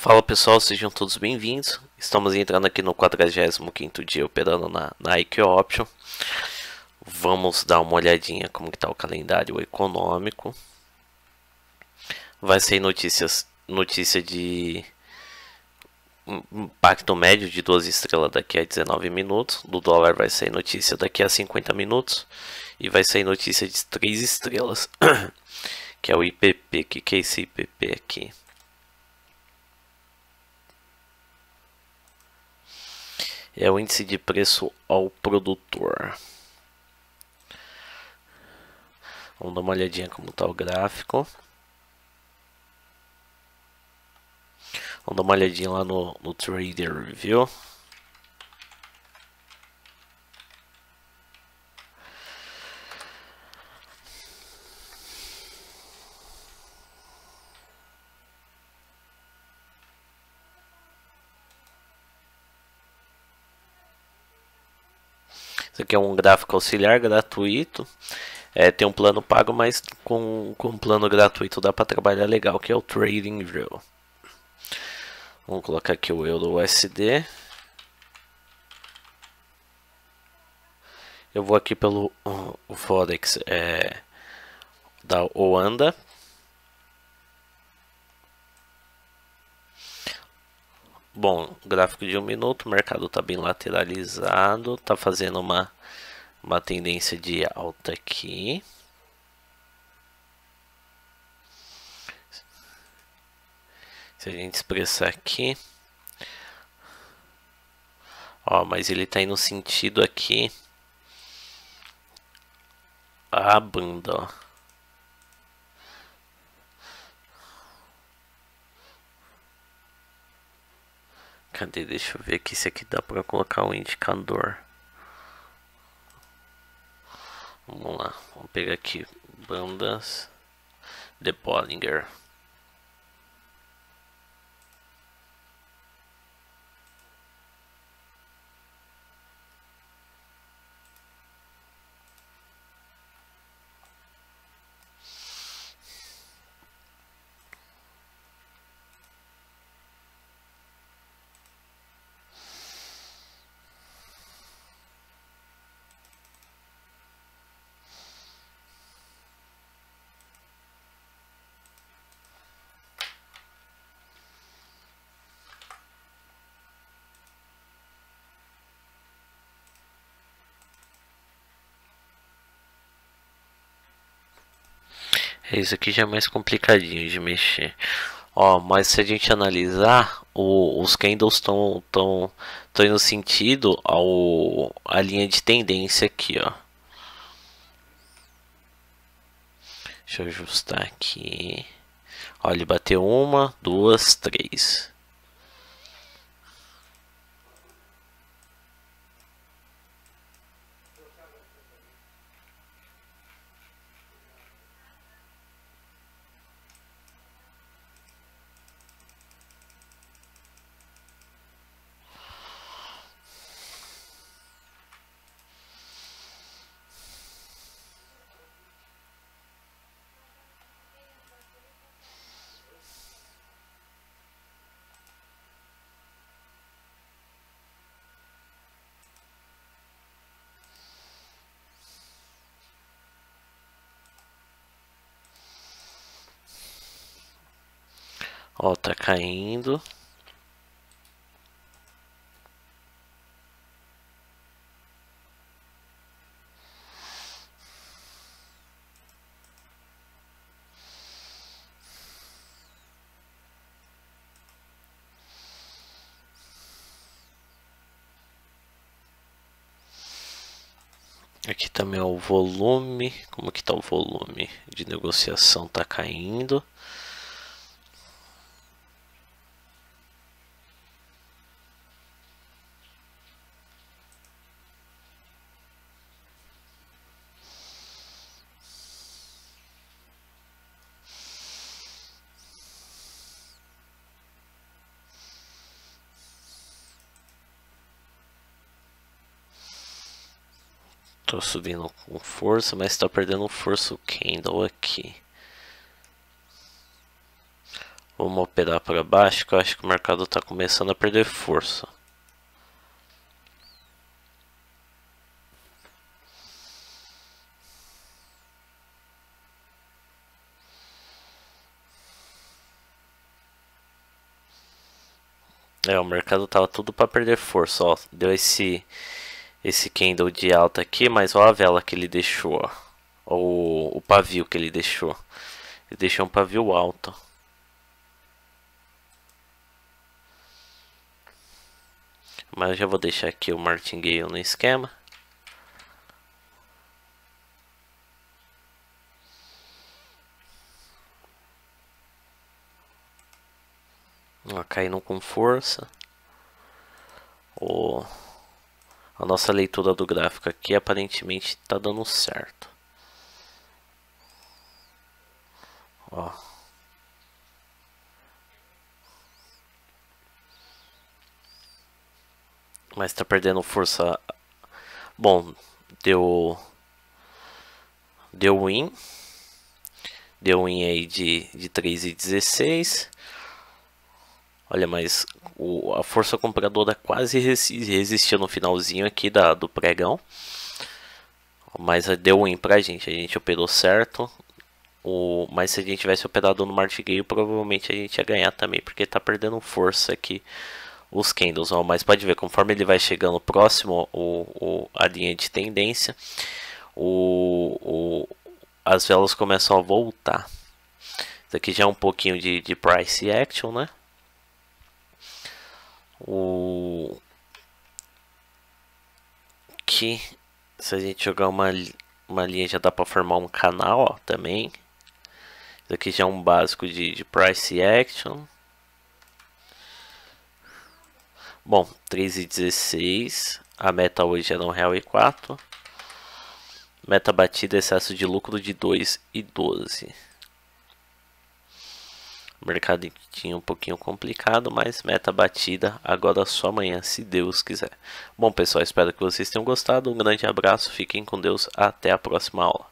Fala pessoal, sejam todos bem-vindos. Estamos entrando aqui no 45º dia operando na, na Option. Vamos dar uma olhadinha como está o calendário econômico. Vai ser notícias, notícia de impacto médio de 12 estrelas daqui a 19 minutos. Do dólar vai sair notícia daqui a 50 minutos. E vai sair notícia de 3 estrelas, que é o IPP. O que, que é esse IPP aqui? É o índice de preço ao produtor. Vamos dar uma olhadinha como está o gráfico. Vamos dar uma olhadinha lá no, no Trader Review. Isso aqui é um gráfico auxiliar gratuito. É, tem um plano pago, mas com, com um plano gratuito dá para trabalhar legal, que é o Trading View. Vamos colocar aqui o Euro USD. Eu vou aqui pelo o Forex é, da Oanda. Bom, gráfico de um minuto, o mercado está bem lateralizado, está fazendo uma, uma tendência de alta aqui. Se a gente expressar aqui, ó, mas ele está indo sentido aqui a banda, ó. Cadê? Deixa eu ver aqui se aqui dá para colocar um indicador. Vamos lá, vamos pegar aqui bandas de Bollinger. Isso aqui já é mais complicadinho de mexer. Ó, mas se a gente analisar, o, os candles estão tão, tão indo sentido ao a linha de tendência aqui, ó. Deixa eu ajustar aqui. Ó, ele bateu uma, duas, três. Ó, tá caindo. Aqui também é o volume, como que tá o volume de negociação tá caindo. Tô subindo com força, mas tá perdendo força o candle aqui. Vamos operar para baixo, que eu acho que o mercado está começando a perder força. É, o mercado tava tudo para perder força, ó. Deu esse esse candle de alta aqui, mas olha a vela que ele deixou, ó. O, pavio que ele deixou. Ele deixou um pavio alto. Mas eu já vou deixar aqui o martingale no esquema. Ó, caindo com força. O... A nossa leitura do gráfico aqui aparentemente está dando certo. Ó. Mas está perdendo força. Bom, deu deu win. Deu win aí de, de 3,16. Olha, mas o, a força compradora quase resistiu no finalzinho aqui da, do pregão. Mas deu win pra gente, a gente operou certo. O, mas se a gente tivesse operado no martingale, provavelmente a gente ia ganhar também, porque tá perdendo força aqui os candles. Ó, mas pode ver, conforme ele vai chegando próximo o, o, a linha de tendência, o, as velas começam a voltar. Isso aqui já é um pouquinho de, de price action, né? O que se a gente jogar uma, uma linha já dá para formar um canal ó, também. Isso aqui já é um básico de, de price action. Bom 3,16 a meta hoje era um real e quatro. Meta batida excesso de lucro de 2,12 mercado tinha um pouquinho complicado, mas meta batida agora só amanhã, se Deus quiser. Bom, pessoal, espero que vocês tenham gostado. Um grande abraço, fiquem com Deus, até a próxima aula.